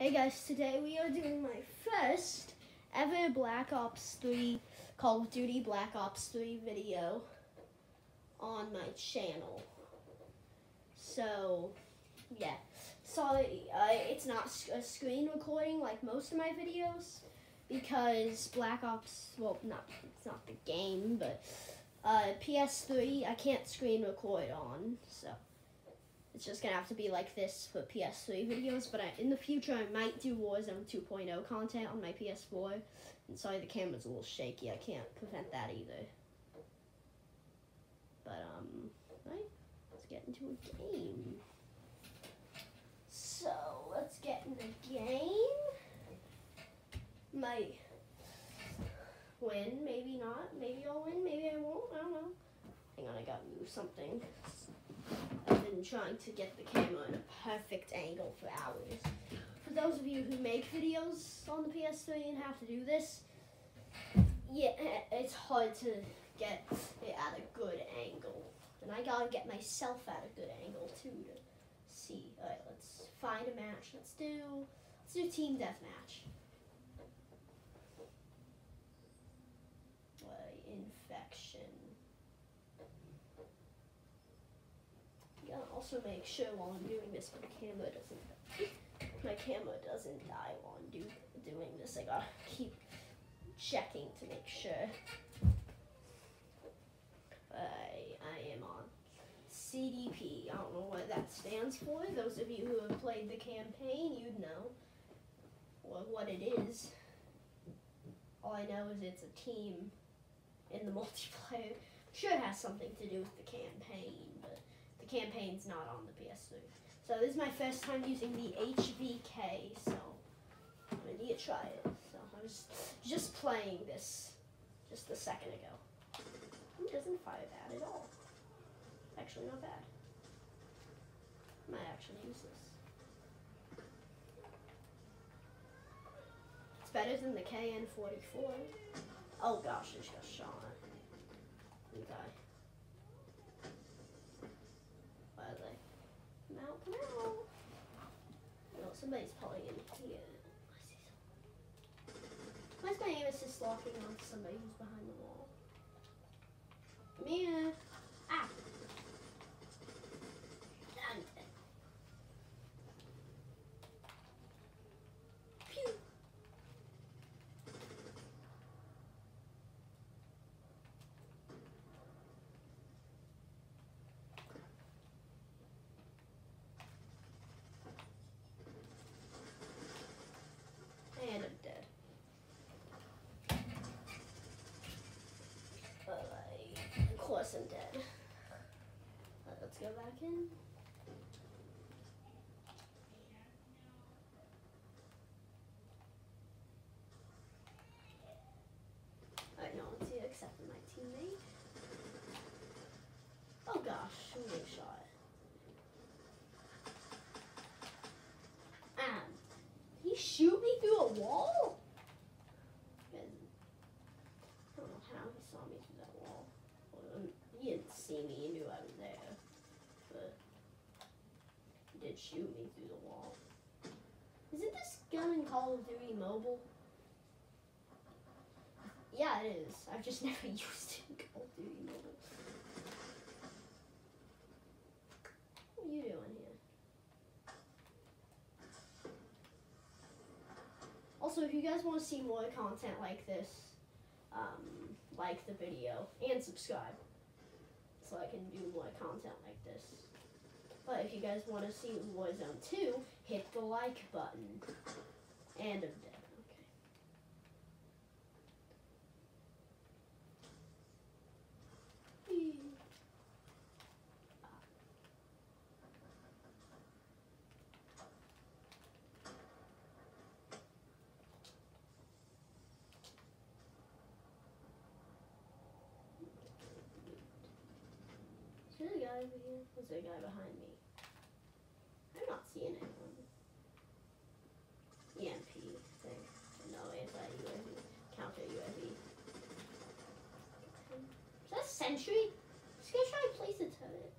Hey guys, today we are doing my first ever Black Ops 3 Call of Duty Black Ops 3 video on my channel. So, yeah. Sorry, uh, it's not a screen recording like most of my videos because Black Ops, well, not it's not the game, but uh, PS3 I can't screen record on, so. It's just gonna have to be like this for PS3 videos, but I, in the future I might do Warzone 2.0 content on my PS4. And sorry, the camera's a little shaky. I can't prevent that either. But um, right, let's get into a game. So let's get in the game. Might win, maybe not. Maybe I'll win, maybe I won't. I don't know. Hang on, I gotta move something. Been trying to get the camera in a perfect angle for hours. For those of you who make videos on the PS3 and have to do this, yeah, it's hard to get it at a good angle. And I gotta get myself at a good angle too to see. Alright, let's find a match. Let's do let's do team deathmatch. Also make sure while I'm doing this my camera doesn't my camera doesn't die while I'm do, doing this. I gotta keep checking to make sure. I, I am on CDP. I don't know what that stands for. Those of you who have played the campaign, you'd know what, it is. All I know is it's a team in the multiplayer. Sure has something to do with the campaign, but the campaign's not on the PS3. So this is my first time using the HVK, so I'm gonna need to try it. So I was just playing this just a second ago. It doesn't fire bad at all. Actually not bad. I might actually use this. It's better than the KN44. Oh gosh, I just shot. Die. Somebody's probably in here. Why is my aim assist locking on somebody who's behind the wall? Mia! Ah! course I'm dead. In. Alright, no one's here except for my teammate. Oh gosh, I'm shot. And he shoot me through a wall? see me, he knew I was there. But he did shoot me through the wall. Isn't this gun in Call of Duty Mobile? Yeah, it is. I've just never used it in Call of Duty Mobile. What are you doing here? Also, if you guys want to see more content like this, um, like the video and subscribe so I can do more content. But if you guys want to see Warzone 2, hit the like button. And I'm dead. Ah. There's a guy over here? Was there a guy behind me? seeing it EMP thing. No, anti-UAV, counter-UAV. Is that Sentry? gonna try to place a turret.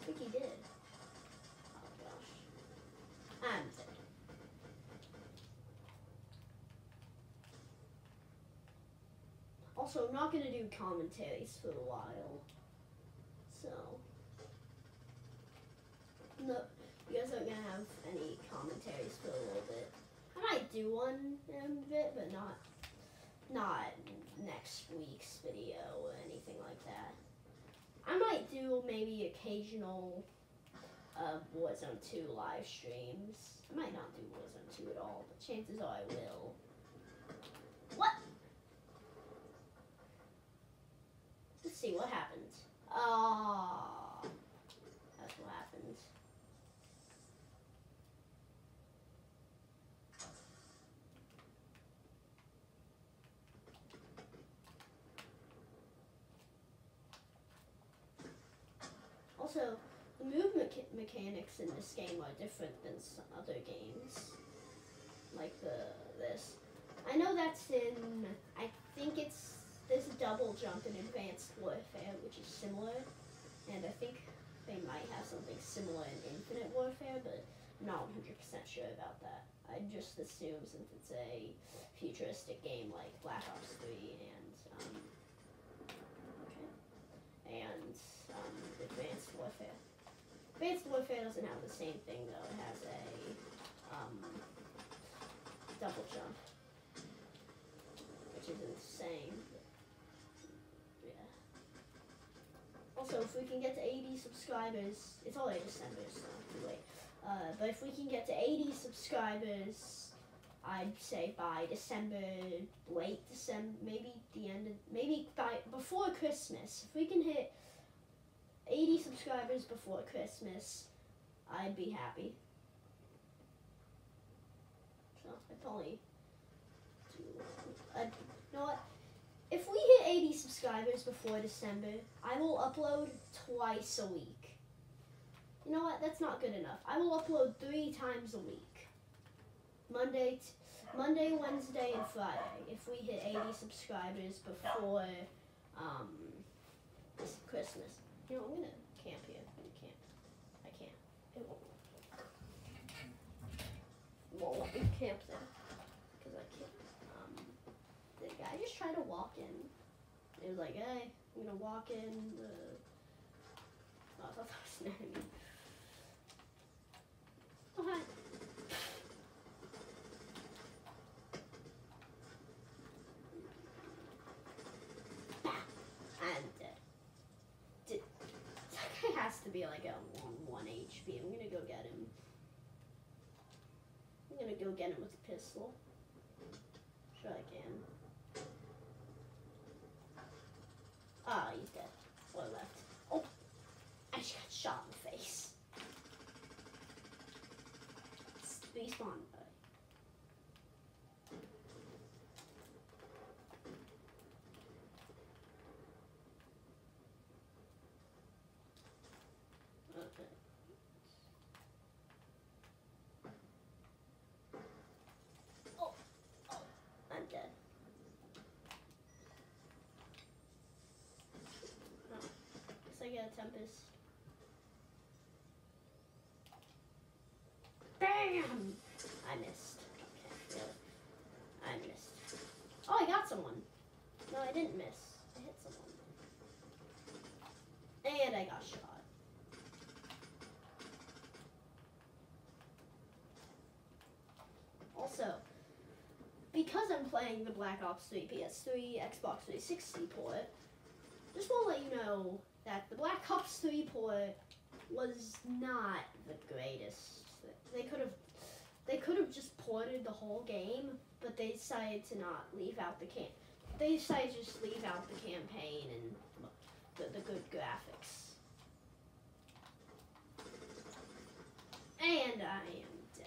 I think he did. Oh gosh. I'm dead. Also, I'm not gonna do commentaries for a while. Have any commentaries for a little bit. I might do one in a bit, but not not next week's video or anything like that. I might do maybe occasional uh, Warzone 2 live streams. I might not do Warzone 2 at all, but chances are I will. What? Let's see what happens. Ah, that's what happens. Also, the movement mecha- mechanics in this game are different than some other games, like the this. I know that's in. I think it's there's a double jump in Advanced Warfare, which is similar, and I think they might have something similar in Infinite Warfare, but I'm not 100% sure about that. I just assume since it's a futuristic game like Black Ops 3 and um, okay, and Advanced Warfare. Advanced Warfare doesn't have the same thing though. It has a um, double jump, which is insane. Yeah. Also, if we can get to 80 subscribers, it's already December, so. Uh, but if we can get to 80 subscribers, I'd say by December, late December, maybe the end of, maybe by before Christmas. If we can hit 80 subscribers before Christmas, I'd be happy. So I probably do. I, you know what? If we hit 80 subscribers before December, I will upload twice a week. You know what? That's not good enough. I will upload three times a week. Monday, Monday, Wednesday, and Friday. If we hit 80 subscribers before um, Christmas. You know, I'm gonna camp here. I can't. I can't. It won't. Let me camp there because I can't. Um, the guy just tried to walk in. He was like, "Hey, I'm gonna walk in." The... Oh, I thought that was an enemy. Oh. Bah. I'm dead. Did, that guy has to be like a one, one HP. I'm gonna go get him. I'm gonna go get him with a pistol. Sure I can. Ah, he's dead. Or left. Oh, I just got shot in the face. Respawn. Okay. Oh, oh, I'm dead. Oh, guess I get a Tempest. Bam! I missed. Okay. I missed. Oh, I got someone. No, I didn't miss. I hit someone. And I got shot. Also, because I'm playing the Black Ops 3 PS3 Xbox 360 port, just want to let you know that the Black Ops 3 port was not the greatest. They could have they could have just ported the whole game, but they decided to not leave out the cam. They decided to just leave out the campaign and the, the good graphics. And I am dead.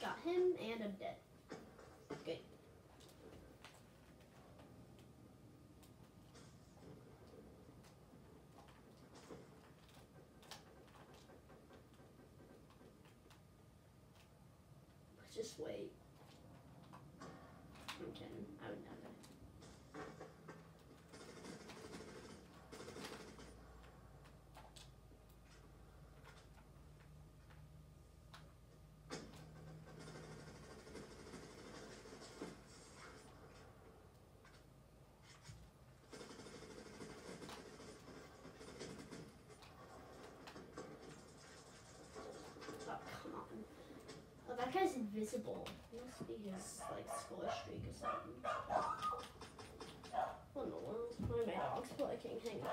Got him and I'm dead. Good. Let's just wait. I'm kidding. I would never. Guy's invisible. Must be his like score streak or something. What in the world? My dogs? Hang. Oh.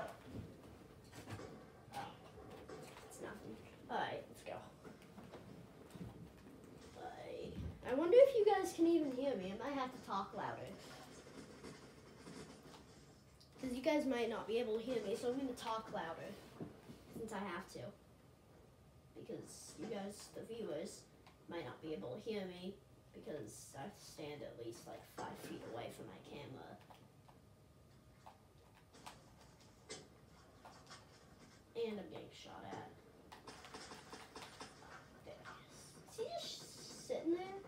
It's nothing. Alright, let's go. I wonder if you guys can even hear me. I might have to talk louder. Because you guys might not be able to hear me, so I'm going to talk louder. Since I have to. Because you guys, the viewers, might not be able to hear me. Because I stand at least like five feet away from my camera. And I'm getting shot at. Is he just sitting there?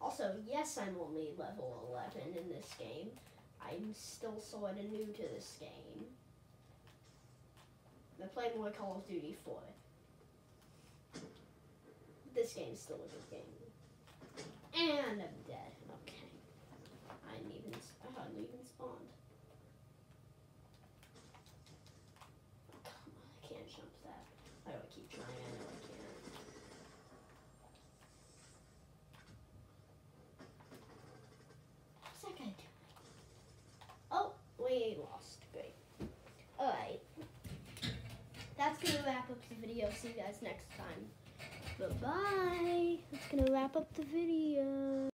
Also, yes, I'm only level 11 in this game. I'm still sort of new to this game. I play more Call of Duty 4. This game's still a good game. And I'm dead. Okay. I didn't even, I hardly even spawned. Oh, come on, I can't jump that. I gotta keep trying, I know I can't. What's that guy doing? Oh, we lost. Great. Alright. That's gonna wrap up the video. See you guys next time. Bye bye. That's gonna wrap up the video.